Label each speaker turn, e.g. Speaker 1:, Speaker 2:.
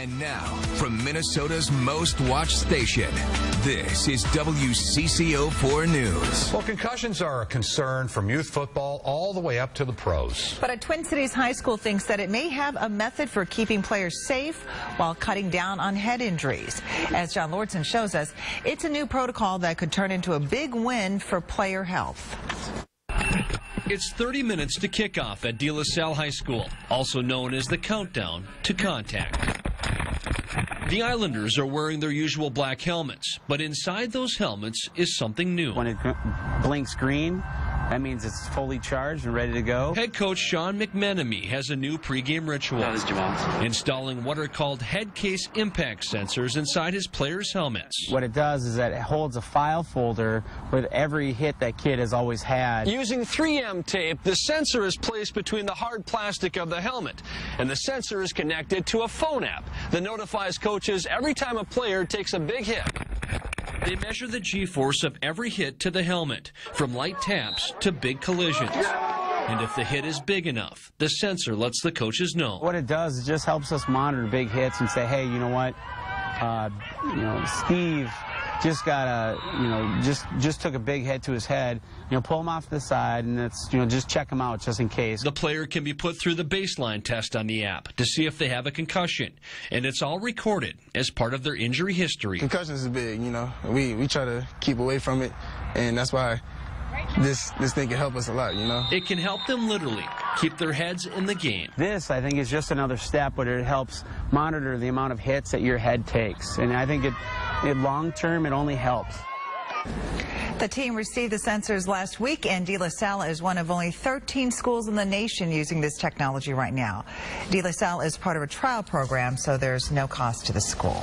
Speaker 1: And now, from Minnesota's most watched station, this is WCCO 4 News.
Speaker 2: Well, concussions are a concern from youth football all the way up to the pros.
Speaker 3: But a Twin Cities high school thinks that it may have a method for keeping players safe while cutting down on head injuries. As John Lauritsen shows us, it's a new protocol that could turn into a big win for player health.
Speaker 4: It's 30 minutes to kickoff at De La Salle High School, also known as the countdown to contact. The Islanders are wearing their usual black helmets, but inside those helmets is something new.
Speaker 5: When it blinks green, that means it's fully charged and ready to go.
Speaker 4: Head coach Sean McMenemy has a new pregame ritual. Installing what are called head case impact sensors inside his players' helmets.
Speaker 5: What it does is that it holds a file folder with every hit that kid has always had.
Speaker 4: Using 3M tape, the sensor is placed between the hard plastic of the helmet, and the sensor is connected to a phone app that notifies coaches every time a player takes a big hit. They measure the G-force of every hit to the helmet, from light taps to big collisions. And if the hit is big enough, the sensor lets the coaches know.
Speaker 5: What it does, it just helps us monitor big hits and say, hey, you know what, uh, you know, Steve just got a, you know, just just took a big hit to his head. You know, pull him off to the side, and it's, you know, just check him out just in case.
Speaker 4: The player can be put through the baseline test on the app to see if they have a concussion, and it's all recorded as part of their injury history.
Speaker 6: Concussions is big, you know. We we try to keep away from it, and that's why this this thing can help us a lot, you know.
Speaker 4: It can help them literally keep their heads in the game.
Speaker 5: This, I think, is just another step, but it helps monitor the amount of hits that your head takes, and I think it, it long term, it only helps.
Speaker 3: The team received the sensors last week, and De La Salle is one of only 13 schools in the nation using this technology right now. De La Salle is part of a trial program, so there's no cost to the school.